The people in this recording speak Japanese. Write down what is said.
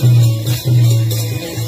なるほど。